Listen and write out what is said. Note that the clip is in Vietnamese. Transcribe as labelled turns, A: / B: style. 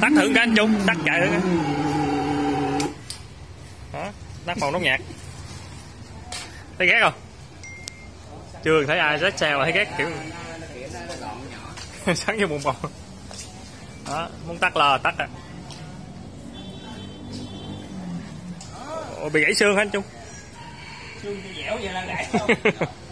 A: tắt thử cái anh trung tắt chạy thử cái. Đó tắt phòng đóng nhạc. Thấy ghét không? Chưa thấy ai rất xèo thấy ghét kiểu sáng như bùng bò đó muốn tắt lò tắt à Ồ, bị gãy xương hả anh trung?
B: Xương dẻo vậy là gãy không